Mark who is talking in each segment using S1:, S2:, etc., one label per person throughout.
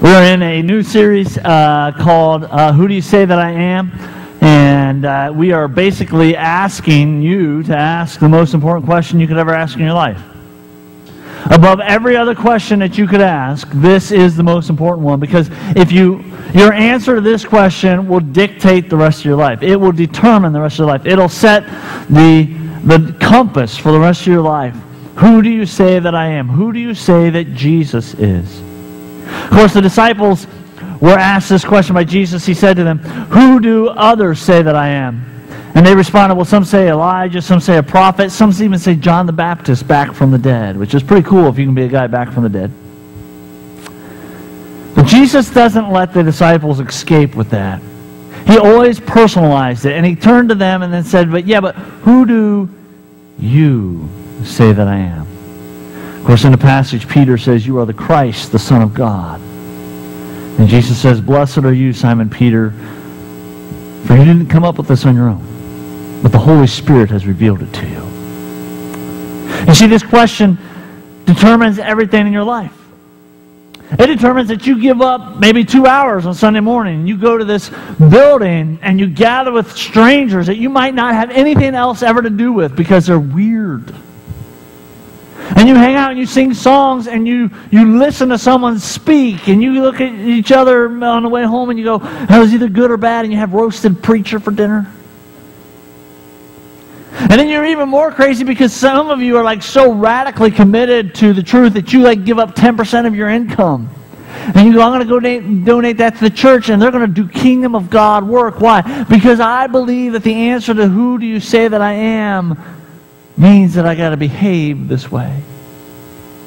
S1: We're in a new series uh, called uh, Who Do You Say That I Am? And uh, we are basically asking you to ask the most important question you could ever ask in your life. Above every other question that you could ask, this is the most important one because if you your answer to this question will dictate the rest of your life. It will determine the rest of your life. It'll set the the compass for the rest of your life. Who do you say that I am? Who do you say that Jesus is? Of course, the disciples were asked this question by Jesus. He said to them, Who do others say that I am? And they responded, Well, some say Elijah, some say a prophet, some even say John the Baptist back from the dead, which is pretty cool if you can be a guy back from the dead. But Jesus doesn't let the disciples escape with that. He always personalized it. And he turned to them and then said, But yeah, but who do you say that I am? Course, in the passage, Peter says, You are the Christ, the Son of God. And Jesus says, Blessed are you, Simon Peter, for you didn't come up with this on your own, but the Holy Spirit has revealed it to you. You see, this question determines everything in your life. It determines that you give up maybe two hours on Sunday morning and you go to this building and you gather with strangers that you might not have anything else ever to do with because they're weird. And you hang out and you sing songs and you, you listen to someone speak and you look at each other on the way home and you go, that was either good or bad, and you have roasted preacher for dinner. And then you're even more crazy because some of you are like so radically committed to the truth that you like give up 10% of your income. And you go, I'm going to go donate, donate that to the church, and they're going to do kingdom of God work. Why? Because I believe that the answer to who do you say that I am means that I got to behave this way.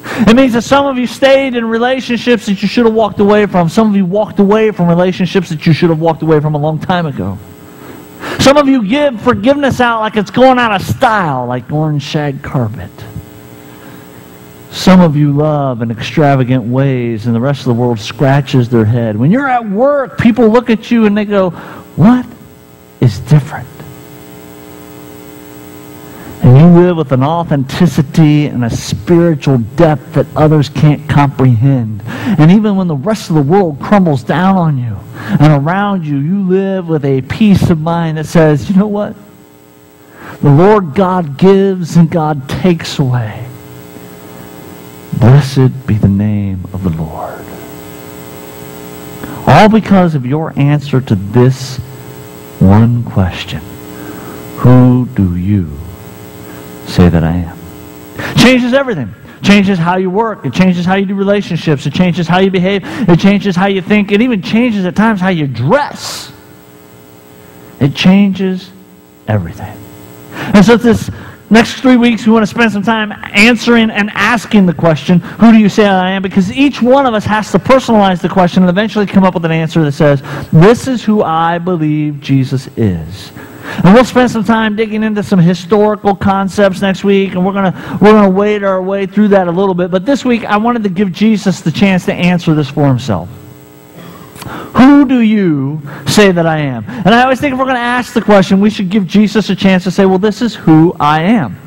S1: It means that some of you stayed in relationships that you should have walked away from. Some of you walked away from relationships that you should have walked away from a long time ago. Some of you give forgiveness out like it's going out of style, like orange shag carpet. Some of you love in extravagant ways, and the rest of the world scratches their head. When you're at work, people look at you and they go, What is different? You live with an authenticity and a spiritual depth that others can't comprehend. And even when the rest of the world crumbles down on you and around you, you live with a peace of mind that says, you know what? The Lord God gives and God takes away. Blessed be the name of the Lord. All because of your answer to this one question Who do you say that I am. Changes everything. Changes how you work. It changes how you do relationships. It changes how you behave. It changes how you think. It even changes at times how you dress. It changes everything. And so this next three weeks, we want to spend some time answering and asking the question, who do you say I am? Because each one of us has to personalize the question and eventually come up with an answer that says, this is who I believe Jesus is. And we'll spend some time digging into some historical concepts next week, and we're gonna we're gonna wade our way through that a little bit. But this week, I wanted to give Jesus the chance to answer this for himself. Who do you say that I am? And I always think if we're going to ask the question, we should give Jesus a chance to say, well, this is who I am.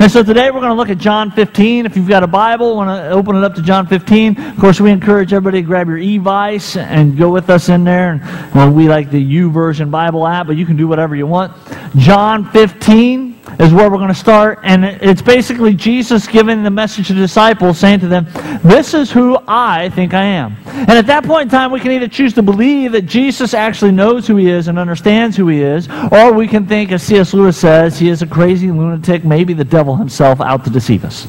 S1: And so today we're going to look at John 15. If you've got a Bible, want to open it up to John 15. Of course, we encourage everybody to grab your e-vice and go with us in there. And well, we like the YouVersion Bible app, but you can do whatever you want. John 15 is where we're going to start. And it's basically Jesus giving the message to the disciples, saying to them, This is who I think I am. And at that point in time, we can either choose to believe that Jesus actually knows who he is and understands who he is, or we can think, as C.S. Lewis says, he is a crazy lunatic, maybe the devil himself out to deceive us.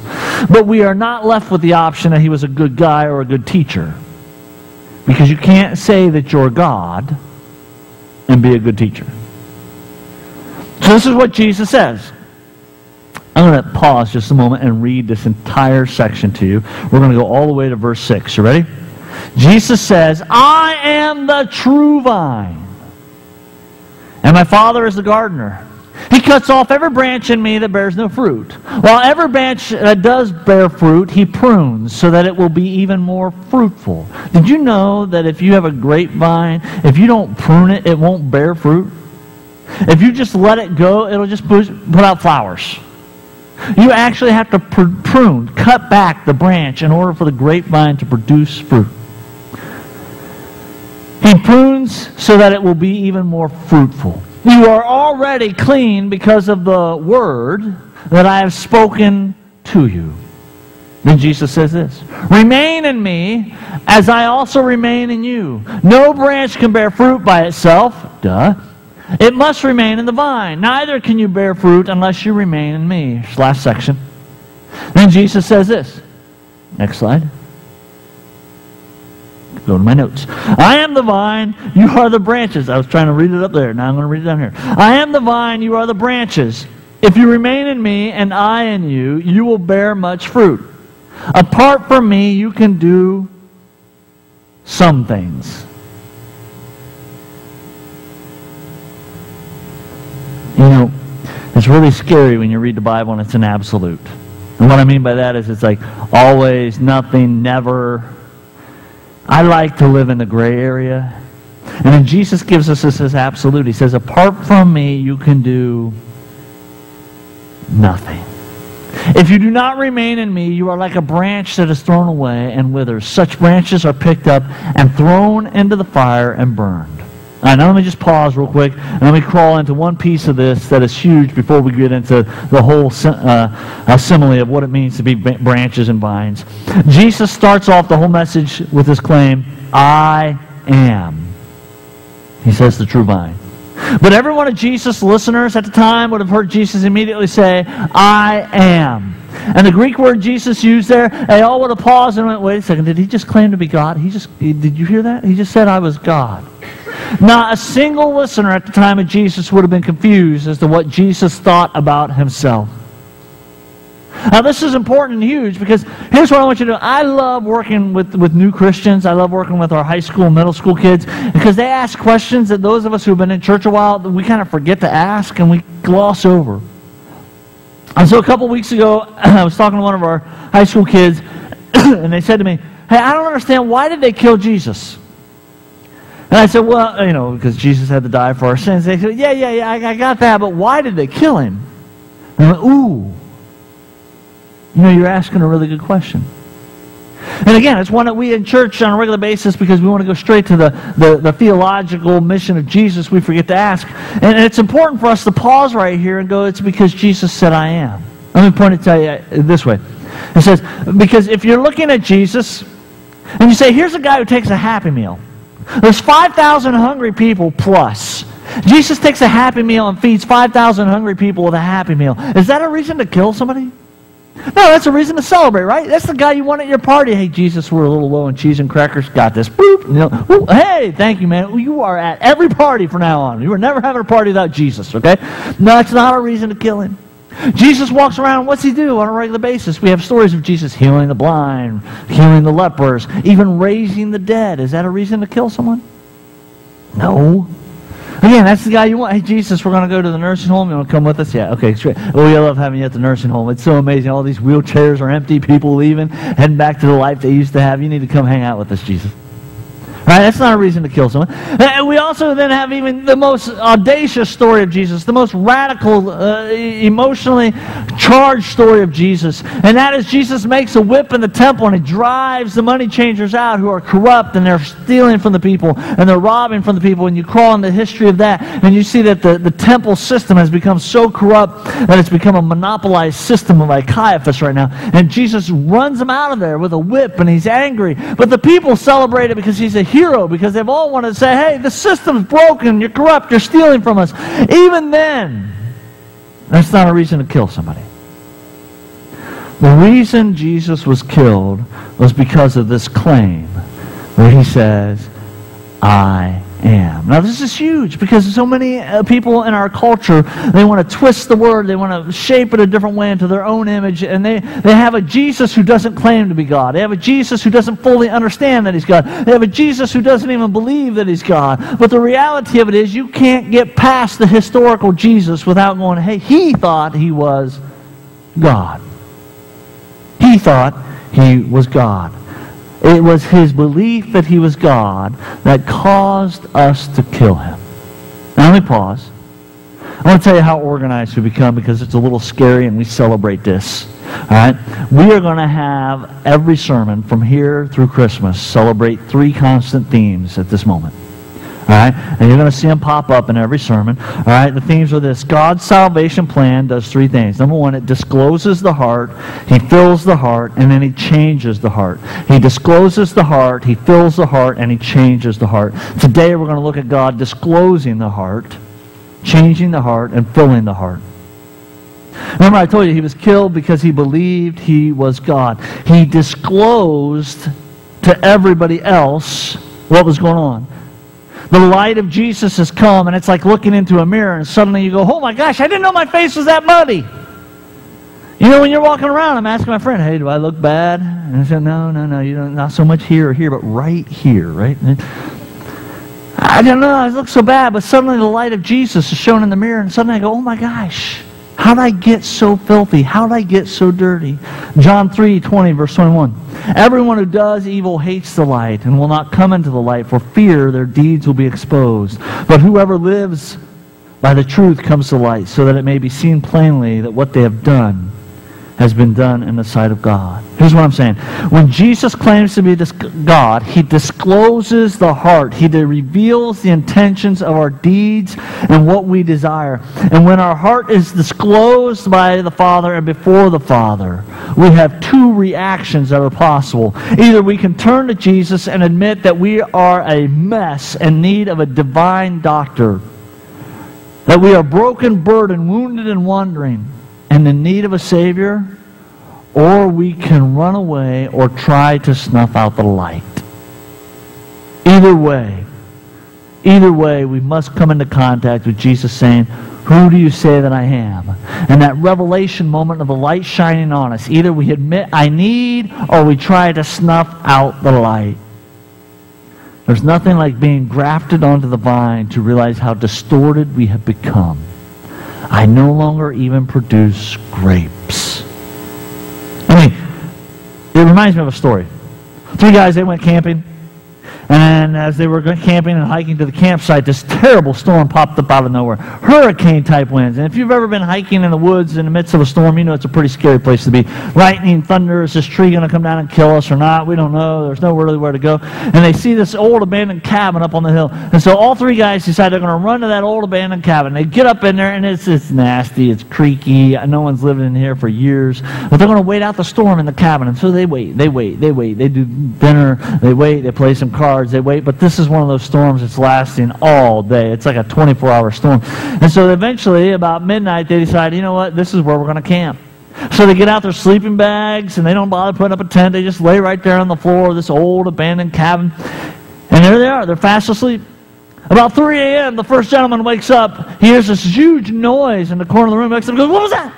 S1: But we are not left with the option that he was a good guy or a good teacher. Because you can't say that you're God and be a good teacher. So this is what Jesus says. I'm going to pause just a moment and read this entire section to you. We're going to go all the way to verse 6. You ready? Jesus says, I am the true vine, and my Father is the gardener. He cuts off every branch in me that bears no fruit. While every branch that does bear fruit, he prunes so that it will be even more fruitful. Did you know that if you have a grapevine, if you don't prune it, it won't bear fruit? If you just let it go, it'll just put out flowers. You actually have to prune, cut back the branch in order for the grapevine to produce fruit. He prunes so that it will be even more fruitful. You are already clean because of the word that I have spoken to you. Then Jesus says this Remain in me as I also remain in you. No branch can bear fruit by itself. Duh. It must remain in the vine. Neither can you bear fruit unless you remain in me. Last section. Then Jesus says this. Next slide. Go to my notes. I am the vine, you are the branches. I was trying to read it up there. Now I'm going to read it down here. I am the vine, you are the branches. If you remain in me and I in you, you will bear much fruit. Apart from me, you can do some things. You know, it's really scary when you read the Bible and it's an absolute. And what I mean by that is it's like always, nothing, never. I like to live in the gray area. And then Jesus gives us this as absolute. He says, apart from me, you can do nothing. If you do not remain in me, you are like a branch that is thrown away and withers. Such branches are picked up and thrown into the fire and burned. Now let me just pause real quick and let me crawl into one piece of this that is huge before we get into the whole uh, simile of what it means to be branches and vines. Jesus starts off the whole message with this claim, I am. He says the true vine. But every one of Jesus' listeners at the time would have heard Jesus immediately say, I am. And the Greek word Jesus used there, they all would have paused and went, wait a second, did he just claim to be God? He just, did you hear that? He just said I was God. Not a single listener at the time of Jesus would have been confused as to what Jesus thought about himself. Now, this is important and huge because here's what I want you to do. I love working with, with new Christians. I love working with our high school, middle school kids because they ask questions that those of us who have been in church a while, we kind of forget to ask and we gloss over. And so a couple weeks ago, I was talking to one of our high school kids, and they said to me, Hey, I don't understand. Why did they kill Jesus? And I said, well, you know, because Jesus had to die for our sins. They said, yeah, yeah, yeah, I, got that, but why did they kill him? And I went, ooh. You know, you're asking a really good question. And again, it's one that we in church on a regular basis because we want to go straight to the, the, the, theological mission of Jesus, we forget to ask. And it's important for us to pause right here and go, it's because Jesus said, I am. Let me point it to you uh, this way. It says, because if you're looking at Jesus and you say, here's a guy who takes a Happy Meal. There's 5,000 hungry people plus. Jesus takes a Happy Meal and feeds 5,000 hungry people with a Happy Meal. Is that a reason to kill somebody? No, that's a reason to celebrate, right? That's the guy you want at your party. Hey, Jesus, we're a little low on cheese and crackers. Got this. Boop. Hey, thank you, man. You are at every party from now on. You are never having a party without Jesus, okay? No, it's not a reason to kill him. Jesus walks around, what's he do on a regular basis? We have stories of Jesus healing the blind, healing the lepers, even raising the dead. Is that a reason to kill someone? No. Again, that's the guy you want. Hey, Jesus, we're going to go to the nursing home. You want to come with us? Yeah, okay, great. Oh, we love having you at the nursing home. It's so amazing. All these wheelchairs are empty, people leaving, heading back to the life they used to have. You need to come hang out with us, Jesus. Right? That's not a reason to kill someone. And we also then have even the most audacious story of Jesus, the most radical, uh, emotionally charged story of Jesus. And that is Jesus makes a whip in the temple and he drives the money changers out who are corrupt and they're stealing from the people and they're robbing from the people. And you crawl in the history of that and you see that the, the temple system has become so corrupt that it's become a monopolized system of like Caiaphas right now. And Jesus runs them out of there with a whip and he's angry. But the people celebrate it because he's a hero because they've all wanted to say, hey, the system's broken, you're corrupt, you're stealing from us. Even then, that's not a reason to kill somebody. The reason Jesus was killed was because of this claim where he says, I am. Now, this is huge because so many uh, people in our culture, they want to twist the word, they want to shape it a different way into their own image, and they, they have a Jesus who doesn't claim to be God. They have a Jesus who doesn't fully understand that he's God. They have a Jesus who doesn't even believe that he's God. But the reality of it is, you can't get past the historical Jesus without going, hey, he thought he was God. He thought he was God. It was his belief that he was God that caused us to kill him. Now let me pause. I want to tell you how organized we become because it's a little scary and we celebrate this. All right? We are going to have every sermon from here through Christmas celebrate three constant themes at this moment. All right? And you're going to see them pop up in every sermon. All right? The themes are this God's salvation plan does three things. Number one, it discloses the heart, He fills the heart, and then He changes the heart. He discloses the heart, He fills the heart, and He changes the heart. Today, we're going to look at God disclosing the heart, changing the heart, and filling the heart. Remember, I told you he was killed because he believed he was God. He disclosed to everybody else what was going on. The light of Jesus has come, and it's like looking into a mirror, and suddenly you go, Oh my gosh, I didn't know my face was that muddy. You know, when you're walking around, I'm asking my friend, Hey, do I look bad? And I said, No, no, no, you don't, not so much here or here, but right here, right? I don't know, I look so bad, but suddenly the light of Jesus is shown in the mirror, and suddenly I go, Oh my gosh. How did I get so filthy? How did I get so dirty? John 3 20, verse 21. Everyone who does evil hates the light and will not come into the light for fear their deeds will be exposed. But whoever lives by the truth comes to light so that it may be seen plainly that what they have done has been done in the sight of God. Here's what I'm saying. When Jesus claims to be God, he discloses the heart. He reveals the intentions of our deeds and what we desire. And when our heart is disclosed by the Father and before the Father, we have two reactions that are possible. Either we can turn to Jesus and admit that we are a mess in need of a divine doctor, that we are broken, burdened, wounded, and wandering and in need of a Savior, or we can run away or try to snuff out the light. Either way, either way, we must come into contact with Jesus saying, Who do you say that I am? And that revelation moment of the light shining on us, either we admit I need or we try to snuff out the light. There's nothing like being grafted onto the vine to realize how distorted we have become. I no longer even produce grapes. I mean, it reminds me of a story. Three guys, they went camping. And as they were camping and hiking to the campsite, this terrible storm popped up out of nowhere. Hurricane type winds. And if you've ever been hiking in the woods in the midst of a storm, you know it's a pretty scary place to be. Lightning, thunder, is this tree going to come down and kill us or not? We don't know. There's no really where to go. And they see this old abandoned cabin up on the hill. And so all three guys decide they're going to run to that old abandoned cabin. They get up in there and it's, it's nasty. It's creaky. No one's lived in here for years. But they're going to wait out the storm in the cabin. And so they wait. They wait. They wait. They do dinner. They wait. They play some cards they wait, but this is one of those storms that's lasting all day. It's like a 24 hour storm. And so eventually, about midnight, they decide, you know what, this is where we're going to camp. So they get out their sleeping bags and they don't bother putting up a tent. They just lay right there on the floor of this old abandoned cabin. And there they are. They're fast asleep. About 3 a.m., the first gentleman wakes up. He hears this huge noise in the corner of the room. He wakes up and goes, What was that?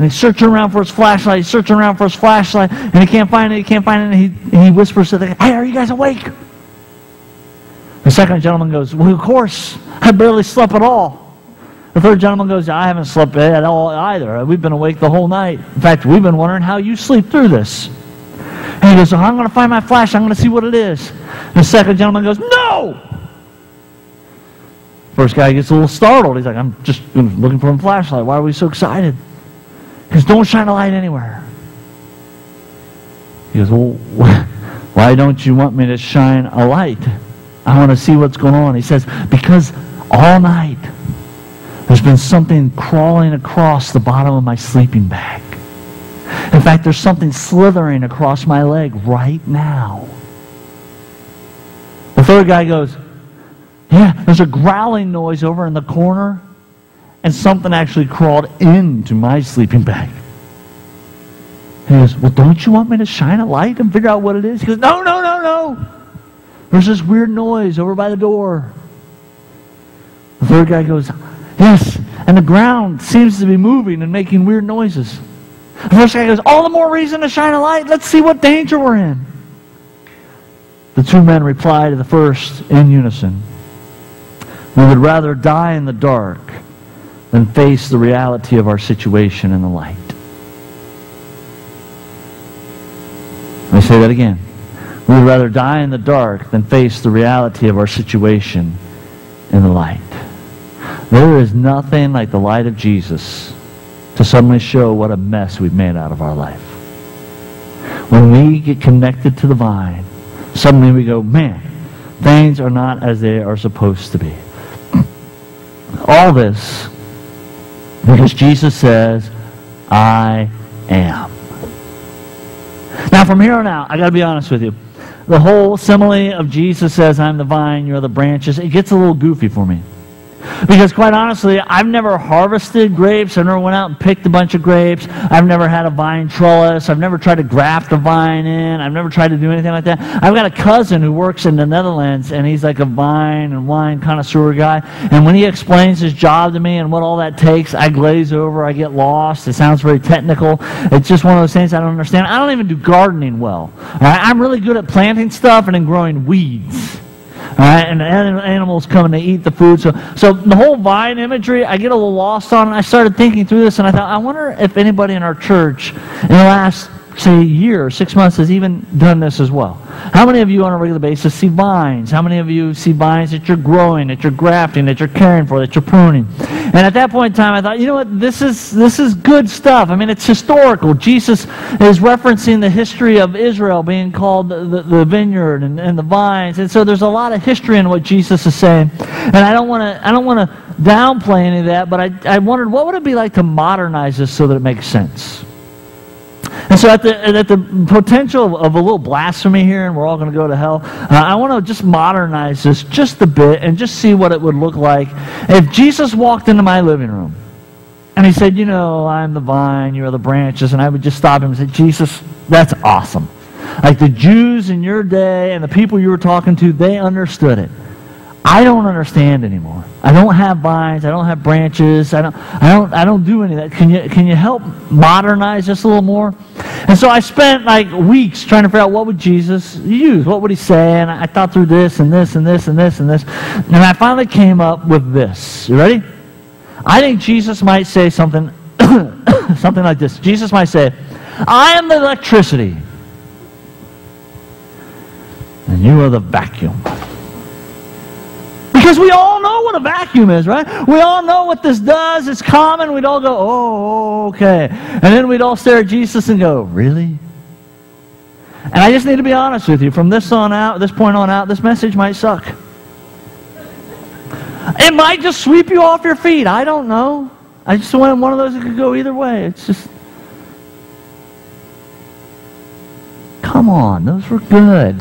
S1: And he's searching around for his flashlight. He's searching around for his flashlight, and he can't find it. He can't find it. And he, he whispers to the guy, Hey, are you guys awake? The second gentleman goes, Well, of course. I barely slept at all. The third gentleman goes, I haven't slept at all either. We've been awake the whole night. In fact, we've been wondering how you sleep through this. And he goes, I'm going to find my flash. I'm going to see what it is. The second gentleman goes, No! First guy gets a little startled. He's like, I'm just looking for a flashlight. Why are we so excited? Because don't shine a light anywhere. He goes, Well, why don't you want me to shine a light? I want to see what's going on. He says, Because all night there's been something crawling across the bottom of my sleeping bag. In fact, there's something slithering across my leg right now. The third guy goes, Yeah, there's a growling noise over in the corner and something actually crawled into my sleeping bag. he goes, Well, don't you want me to shine a light and figure out what it is? He goes, No, no, no, no. There's this weird noise over by the door. The third guy goes, Yes, and the ground seems to be moving and making weird noises. The first guy goes, All the more reason to shine a light. Let's see what danger we're in. The two men reply to the first in unison. We would rather die in the dark than face the reality of our situation in the light. Let me say that again. We would rather die in the dark than face the reality of our situation in the light. There is nothing like the light of Jesus to suddenly show what a mess we've made out of our life. When we get connected to the vine, suddenly we go, man, things are not as they are supposed to be. All this because Jesus says, I am. Now, from here on out, I got to be honest with you. The whole simile of Jesus says, I'm the vine, you're the branches, it gets a little goofy for me. Because quite honestly, I've never harvested grapes. I've never went out and picked a bunch of grapes. I've never had a vine trellis. I've never tried to graft a vine in. I've never tried to do anything like that. I've got a cousin who works in the Netherlands, and he's like a vine and wine connoisseur guy. And when he explains his job to me and what all that takes, I glaze over. I get lost. It sounds very technical. It's just one of those things I don't understand. I don't even do gardening well. I'm really good at planting stuff and then growing weeds. Right, and animals coming to eat the food. So, so the whole vine imagery, I get a little lost on. I started thinking through this, and I thought, I wonder if anybody in our church in the last say, a year six months has even done this as well. How many of you on a regular basis see vines? How many of you see vines that you're growing, that you're grafting, that you're caring for, that you're pruning? And at that point in time, I thought, you know what? This is, this is good stuff. I mean, it's historical. Jesus is referencing the history of Israel being called the, the, the vineyard and, and the vines. And so there's a lot of history in what Jesus is saying. And I don't want to, I don't want to downplay any of that, but I, I wondered what would it be like to modernize this so that it makes sense? And so, at the, at the potential of a little blasphemy here, and we're all going to go to hell, uh, I want to just modernize this just a bit and just see what it would look like if Jesus walked into my living room and he said, You know, I'm the vine, you are the branches, and I would just stop him and say, Jesus, that's awesome. Like the Jews in your day and the people you were talking to, they understood it. I don't understand anymore. I don't have vines. I don't have branches. I don't, I don't, I don't do any of that. Can you, can you help modernize this a little more? And so I spent like weeks trying to figure out what would Jesus use? What would he say? And I thought through this and this and this and this and this. And I finally came up with this. You ready? I think Jesus might say something, something like this. Jesus might say, I am the electricity. And you are the vacuum. Because we all know what a vacuum is, right? We all know what this does. It's common. We'd all go, oh, okay. And then we'd all stare at Jesus and go, really? And I just need to be honest with you. From this on out, this point on out, this message might suck. It might just sweep you off your feet. I don't know. I just want one of those that could go either way. It's just. Come on, those were good.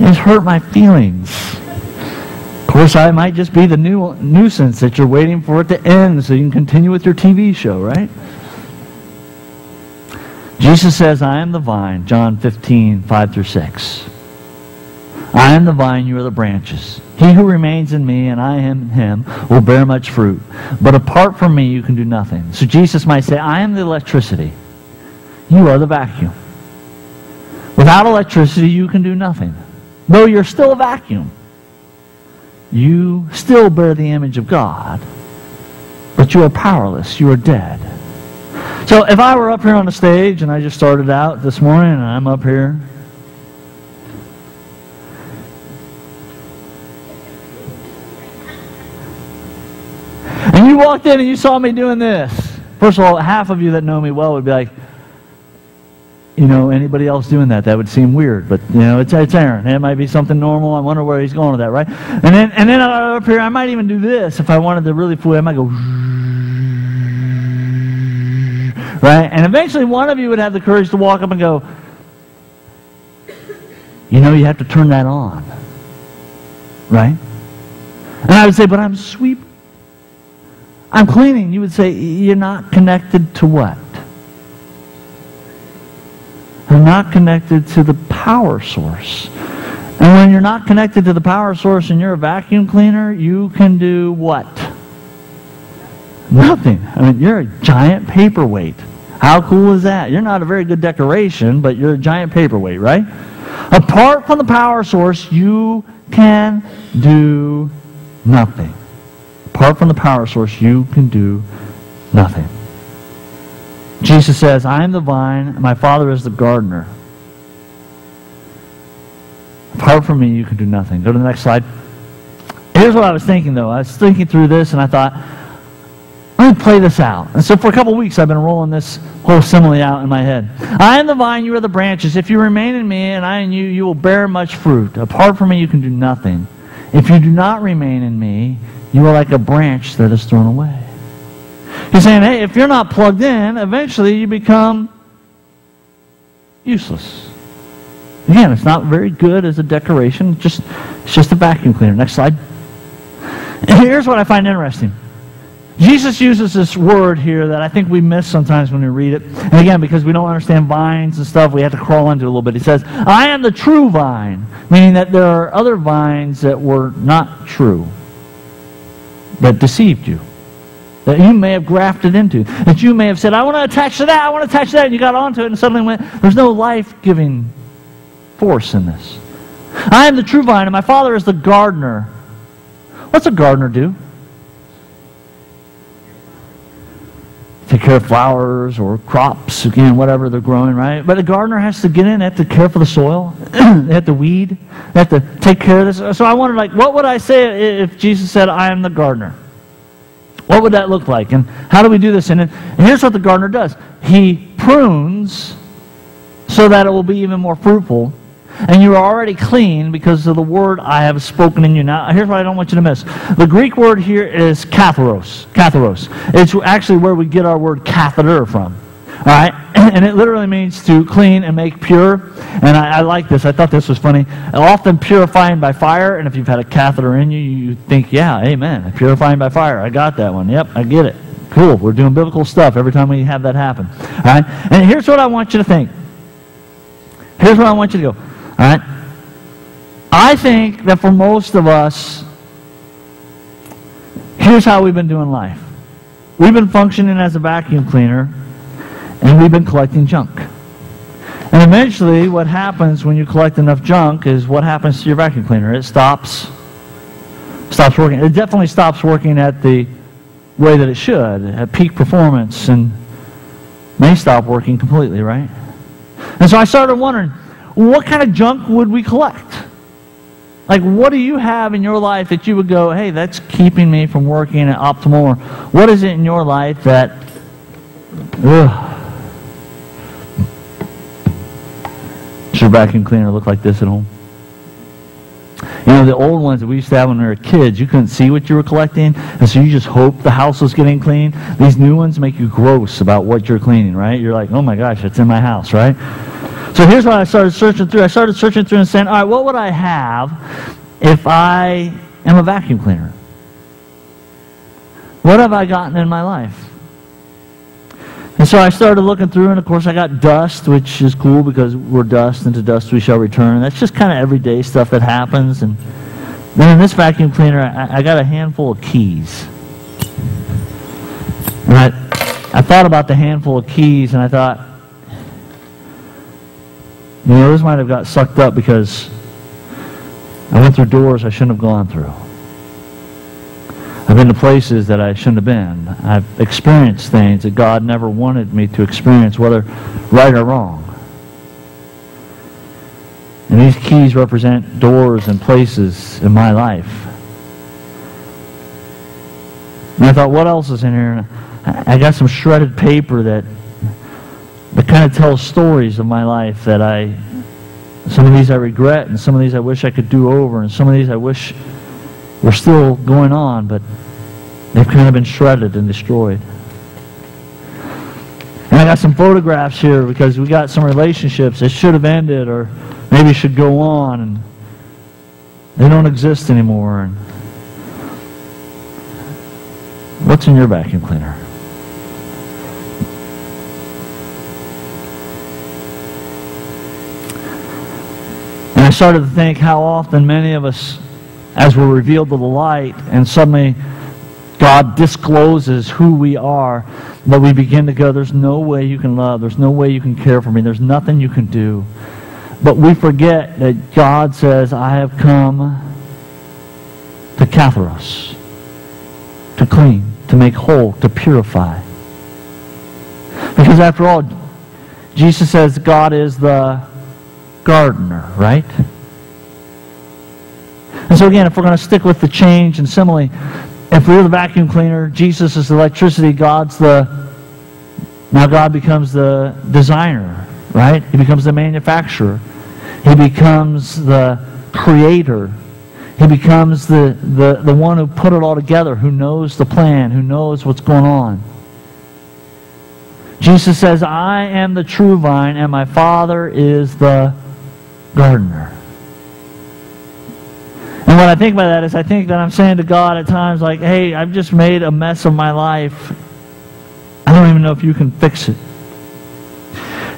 S1: It hurt my feelings course, I might just be the new nuisance that you're waiting for it to end so you can continue with your TV show, right? Jesus says, I am the vine, John 15, 5 through 6. I am the vine, you are the branches. He who remains in me and I in him will bear much fruit. But apart from me, you can do nothing. So Jesus might say, I am the electricity. You are the vacuum. Without electricity, you can do nothing. Though you're still a vacuum you still bear the image of God, but you are powerless. You are dead. So if I were up here on the stage and I just started out this morning and I'm up here, and you walked in and you saw me doing this, first of all, half of you that know me well would be like, you know, anybody else doing that, that would seem weird. But, you know, it's, it's Aaron. It might be something normal. I wonder where he's going with that, right? And then, and then up here, I might even do this. If I wanted to really fool, him. I might go, right? And eventually one of you would have the courage to walk up and go, you know, you have to turn that on, right? And I would say, but I'm sweep. I'm cleaning. You would say, you're not connected to what? Are not connected to the power source. And when you're not connected to the power source and you're a vacuum cleaner, you can do what? Nothing. I mean, you're a giant paperweight. How cool is that? You're not a very good decoration, but you're a giant paperweight, right? Apart from the power source, you can do nothing. Apart from the power source, you can do nothing. Jesus says, I am the vine, my Father is the gardener. Apart from me, you can do nothing. Go to the next slide. Here's what I was thinking, though. I was thinking through this, and I thought, let me play this out. And so for a couple weeks, I've been rolling this whole simile out in my head. I am the vine, you are the branches. If you remain in me and I in you, you will bear much fruit. Apart from me, you can do nothing. If you do not remain in me, you are like a branch that is thrown away. He's saying, hey, if you're not plugged in, eventually you become useless. Again, it's not very good as a decoration. Just, it's just a vacuum cleaner. Next slide. Here's what I find interesting. Jesus uses this word here that I think we miss sometimes when we read it. And again, because we don't understand vines and stuff, we have to crawl into it a little bit. He says, I am the true vine, meaning that there are other vines that were not true, that deceived you, that you may have grafted into, that you may have said, I want to attach to that, I want to attach to that, and you got onto it and suddenly went, there's no life giving force in this. I am the true vine, and my Father is the gardener. What's a gardener do? take care of flowers or crops, again, whatever they're growing, right? But a gardener has to get in, they have to care for the soil, they have to weed, they have to take care of this. So I wondered, like, what would I say if Jesus said, I am the gardener? What would that look like? And how do we do this? And, here's what the gardener does. He prunes so that it will be even more fruitful and you are already clean because of the word I have spoken in you. Now, here's what I don't want you to miss. The Greek word here is katharos. Katharos. It's actually where we get our word catheter from. All right? And it literally means to clean and make pure. And I, I, like this. I thought this was funny. Often purifying by fire. And if you've had a catheter in you, you think, yeah, amen. Purifying by fire. I got that one. Yep, I get it. Cool. We're doing biblical stuff every time we have that happen. All right? And here's what I want you to think. Here's what I want you to go. All right? I think that for most of us, here's how we've been doing life. We've been functioning as a vacuum cleaner, and we've been collecting junk. And eventually, what happens when you collect enough junk is what happens to your vacuum cleaner. It stops, stops working. It definitely stops working at the way that it should, at peak performance, and may stop working completely, right? And so I started wondering, what kind of junk would we collect? Like, what do you have in your life that you would go, hey, that's keeping me from working at optimal? Or what is it in your life that, ugh. Does your vacuum cleaner look like this at home? You know, the old ones that we used to have when we were kids, you couldn't see what you were collecting, and so you just hoped the house was getting clean. These new ones make you gross about what you're cleaning, right? You're like, oh my gosh, it's in my house, right? So here's what I started searching through. I started searching through and saying, all right, what would I have if I am a vacuum cleaner? What have I gotten in my life? And so I started looking through, and of course I got dust, which is cool because we're dust, and to dust we shall return. That's just kind of everyday stuff that happens. And then in this vacuum cleaner, I, I got a handful of keys. And I, I thought about the handful of keys, and I thought, you know, those might have got sucked up because I went through doors I shouldn't have gone through. I've been to places that I shouldn't have been. I've experienced things that God never wanted me to experience, whether right or wrong. And these keys represent doors and places in my life. And I thought, what else is in here? I got some shredded paper that that kind of tells stories of my life that I, some of these I regret, and some of these I wish I could do over, and some of these I wish were still going on, but they've kind of been shredded and destroyed. And I got some photographs here because we got some relationships that should have ended or maybe should go on, and they don't exist anymore. And what's in your vacuum cleaner? And I started to think how often many of us, as we're revealed to the light, and suddenly God discloses who we are, that we begin to go, there's no way you can love, there's no way you can care for me, there's nothing you can do. But we forget that God says, I have come to katharos, to clean, to make whole, to purify. Because after all, Jesus says God is the gardener, right? And so again, if we're going to stick with the change and simile, if we're the vacuum cleaner, Jesus is the electricity, God's the. Now God becomes the designer, right? He becomes the manufacturer. He becomes the creator. He becomes the, the, the one who put it all together, who knows the plan, who knows what's going on. Jesus says, I am the true vine, and my Father is the gardener. And what I think by that is I think that I'm saying to God at times, like, hey, I've just made a mess of my life. I don't even know if you can fix it.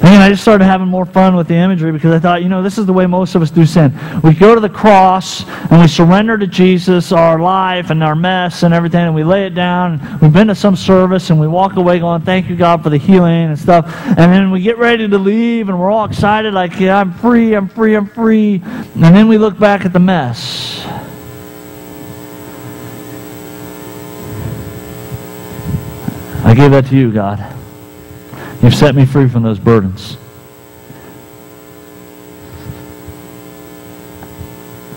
S1: And I just started having more fun with the imagery because I thought, you know, this is the way most of us do sin. We go to the cross and we surrender to Jesus our life and our mess and everything, and we lay it down. We've been to some service and we walk away going, thank you, God, for the healing and stuff. And then we get ready to leave and we're all excited, like, yeah, I'm free, I'm free, I'm free. And then we look back at the mess. I gave that to you, God. You've set me free from those burdens.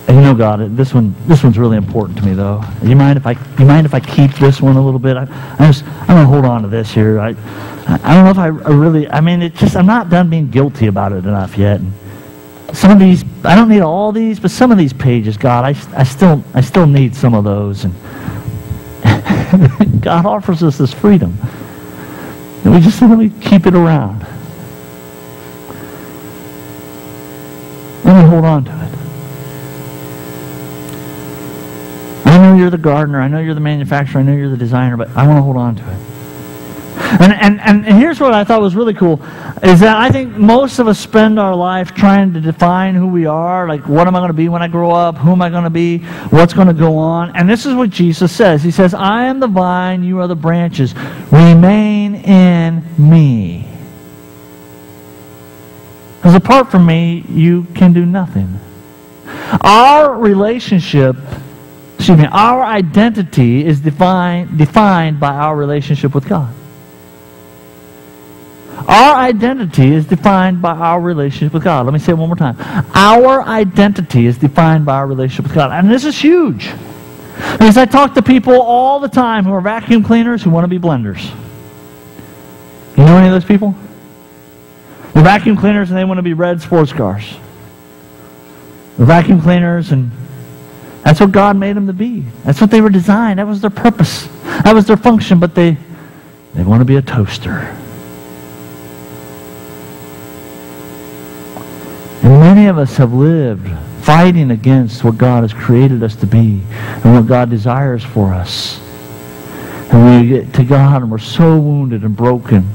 S1: And you know, God, this one, this one's really important to me, though. You mind if I, you mind if I keep this one a little bit? I, I just, I'm gonna hold on to this here. I, I don't know if I, really. I mean, it just, I'm not done being guilty about it enough yet. And some of these, I don't need all these, but some of these pages, God, I, I still, I still need some of those. And God offers us this freedom. And we just simply keep it around. Let me hold on to it. I know you're the gardener. I know you're the manufacturer. I know you're the designer, but I want to hold on to it. And, and, and here's what I thought was really cool is that I think most of us spend our life trying to define who we are, like what am I going to be when I grow up, who am I going to be, what's going to go on. And this is what Jesus says. He says, I am the vine, you are the branches. Remain in me. Because apart from me, you can do nothing. Our relationship, excuse me, our identity is defined, defined by our relationship with God. Our identity is defined by our relationship with God. Let me say it one more time. Our identity is defined by our relationship with God. And this is huge. Because I talk to people all the time who are vacuum cleaners who want to be blenders. You know any of those people? They're vacuum cleaners and they want to be red sports cars. They're vacuum cleaners and that's what God made them to be. That's what they were designed. That was their purpose. That was their function, but they they want to be a toaster. Many of us have lived fighting against what God has created us to be and what God desires for us. And we get to God and we're so wounded and broken.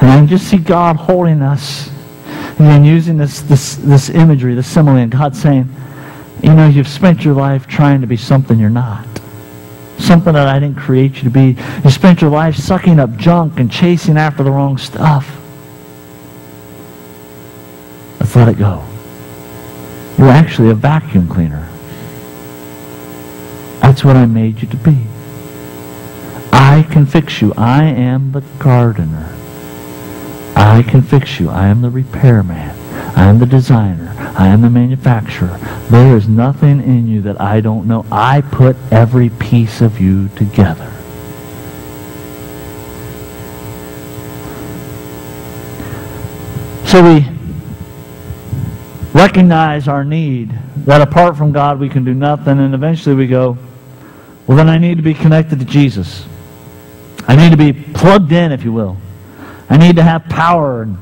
S1: And I can just see God holding us and then using this, this, this imagery, this simile, and God saying, you know, you've spent your life trying to be something you're not. Something that I didn't create you to be. You spent your life sucking up junk and chasing after the wrong stuff. Let's let it go. You're actually a vacuum cleaner. That's what I made you to be. I can fix you. I am the gardener. I can fix you. I am the repairman. I am the designer. I am the manufacturer. There is nothing in you that I don't know. I put every piece of you together. So we recognize our need, that apart from God we can do nothing, and eventually we go, well, then I need to be connected to Jesus. I need to be plugged in, if you will. I need to have power, and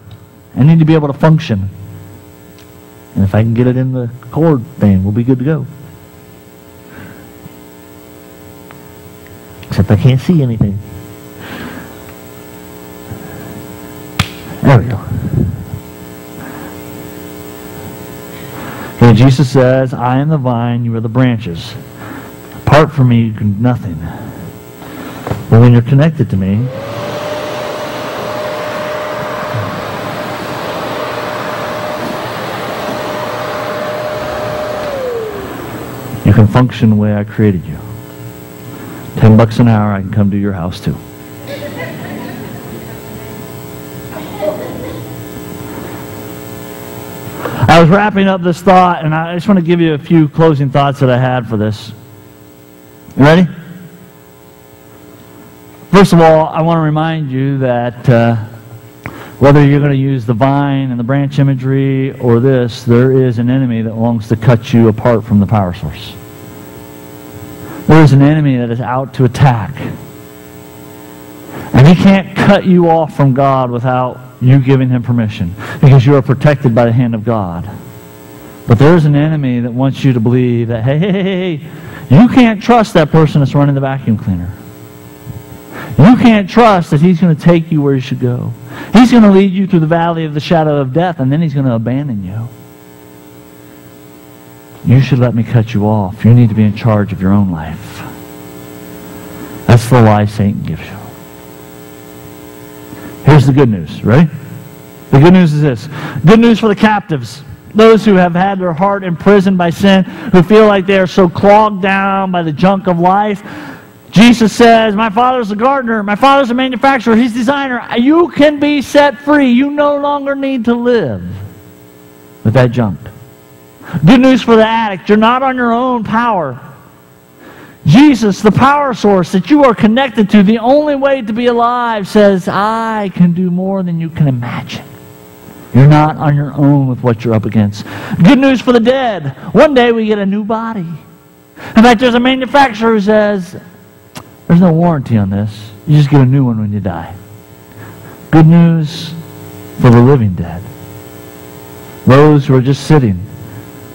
S1: I need to be able to function. And if I can get it in the cord thing, we'll be good to go. Except I can't see anything. There we go. And Jesus says, I am the vine, you are the branches. Apart from me, you can do nothing. But when you're connected to me, you can function the way I created you. Ten bucks an hour, I can come to your house too. I was wrapping up this thought, and I just want to give you a few closing thoughts that I had for this. You ready? First of all, I want to remind you that uh, whether you're going to use the vine and the branch imagery or this, there is an enemy that longs to cut you apart from the power source. There is an enemy that is out to attack. And he can't cut you off from God without you giving him permission because you are protected by the hand of God. But there's an enemy that wants you to believe that, hey, hey, hey, hey, you can't trust that person that's running the vacuum cleaner. You can't trust that he's going to take you where you should go. He's going to lead you through the valley of the shadow of death, and then he's going to abandon you. You should let me cut you off. You need to be in charge of your own life. That's the lie Satan gives you. Here's the good news. right? The good news is this. Good news for the captives. Those who have had their heart imprisoned by sin, who feel like they are so clogged down by the junk of life. Jesus says, My father's a gardener, my father's a manufacturer, he's designer. You can be set free. You no longer need to live with that junk. Good news for the addict. You're not on your own power. Jesus, the power source that you are connected to, the only way to be alive, says, I can do more than you can imagine. You're not on your own with what you're up against. Good news for the dead. One day we get a new body. In fact, there's a manufacturer who says, there's no warranty on this. You just get a new one when you die. Good news for the living dead. Those who are just sitting,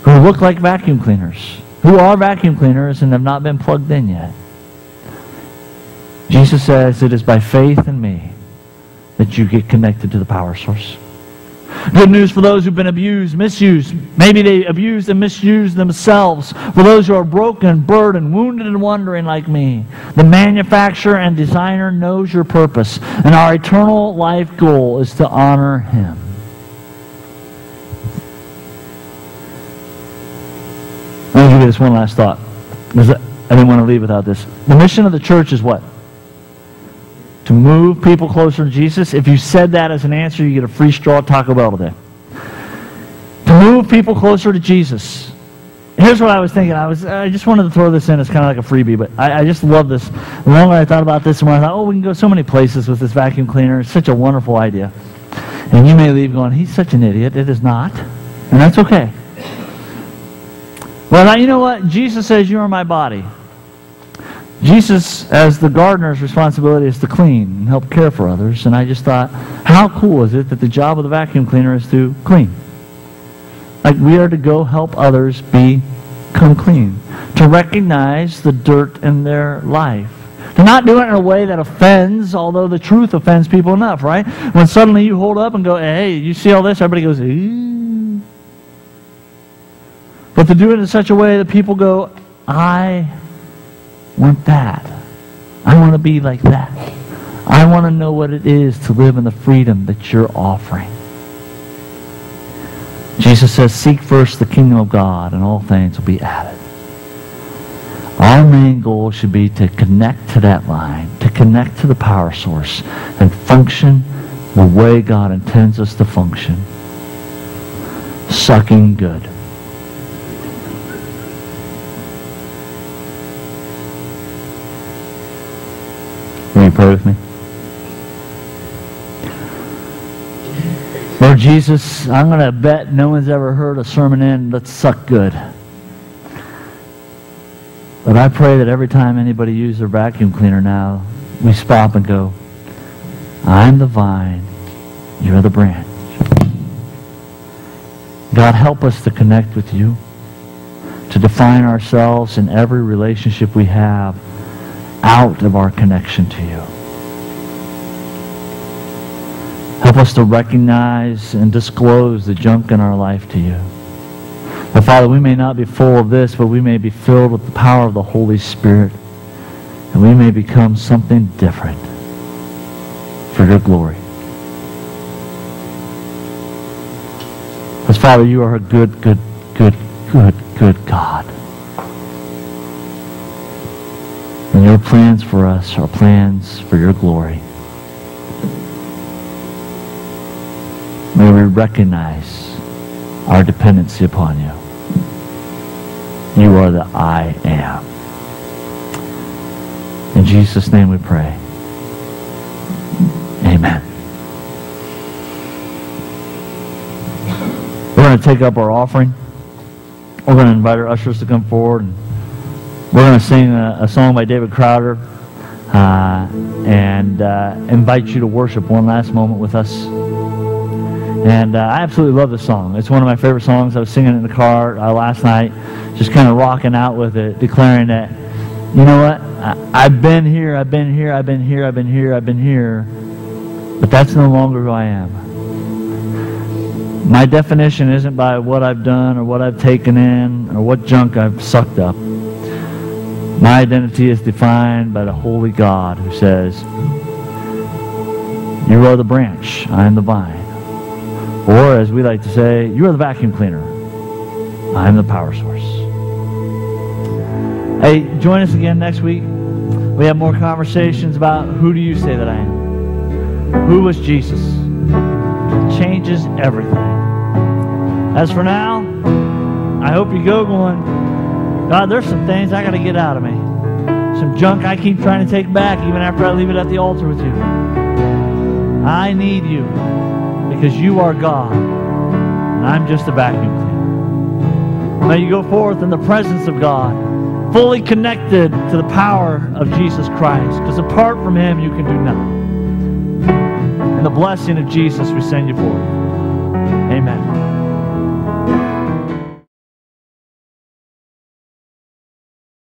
S1: who look like vacuum cleaners, who are vacuum cleaners and have not been plugged in yet. Jesus says it is by faith in me that you get connected to the power source. Good news for those who've been abused, misused. Maybe they abused and misused themselves. For those who are broken, burdened, wounded, and wandering like me. The manufacturer and designer knows your purpose, and our eternal life goal is to honor him. Let me give you this one last thought. I didn't want to leave without this. The mission of the church is what? to move people closer to Jesus. If you said that as an answer, you get a free straw Taco Bell today. To move people closer to Jesus. Here's what I was thinking. I was I just wanted to throw this in It's kind of like a freebie, but I, I just love this. The longer I thought about this, the more I thought, oh, we can go so many places with this vacuum cleaner. It's such a wonderful idea. And you may leave going, he's such an idiot. It is not. And that's okay. Well, you know what? Jesus says, you are my body. Jesus, as the gardener's responsibility is to clean and help care for others. And I just thought, how cool is it that the job of the vacuum cleaner is to clean? Like we are to go help others become clean, to recognize the dirt in their life. To not do it in a way that offends, although the truth offends people enough, right? When suddenly you hold up and go, hey, you see all this? Everybody goes, Ew. But to do it in such a way that people go, I want that. I want to be like that. I want to know what it is to live in the freedom that you're offering. Jesus says, Seek first the kingdom of God, and all things will be added. Our main goal should be to connect to that line, to connect to the power source, and function the way God intends us to function. Sucking good. Pray with me? Lord Jesus, I'm going to bet no one's ever heard a sermon in that sucked Good. But I pray that every time anybody uses their vacuum cleaner now, we stop and go, I'm the vine, you're the branch. God, help us to connect with you, to define ourselves in every relationship we have out of our connection to you. Help us to recognize and disclose the junk in our life to you. But Father, we may not be full of this, but we may be filled with the power of the Holy Spirit. And we may become something different for your glory. Because Father, you are a good, good, good, good, good God. And your plans for us are plans for your glory. May we recognize our dependency upon you. You are the I am. In Jesus' name we pray. Amen. We're going to take up our offering. We're going to invite our ushers to come forward. We're going to sing a, a song by David Crowder uh, and uh, invite you to worship one last moment with us. And uh, I absolutely love this song. It's one of my favorite songs. I was singing in the car uh, last night, just kind of rocking out with it, declaring that, you know what? I, I've been here, I've been here, I've been here, I've been here, I've been here, but that's no longer who I am. My definition isn't by what I've done or what I've taken in or what junk I've sucked up. My identity is defined by the holy God who says, You are the branch, I am the vine. Or, as we like to say, you are the vacuum cleaner, I am the power source. Hey, join us again next week. We have more conversations about who do you say that I am? Who was Jesus? Changes everything. As for now, I hope you go going, God, there's some things I got to get out of me. Some junk I keep trying to take back even after I leave it at the altar with you. I need you because you are God and I'm just a vacuum cleaner. May you go forth in the presence of God, fully connected to the power of Jesus Christ because apart from him you can do nothing. In the blessing of Jesus, we send you forth. Amen.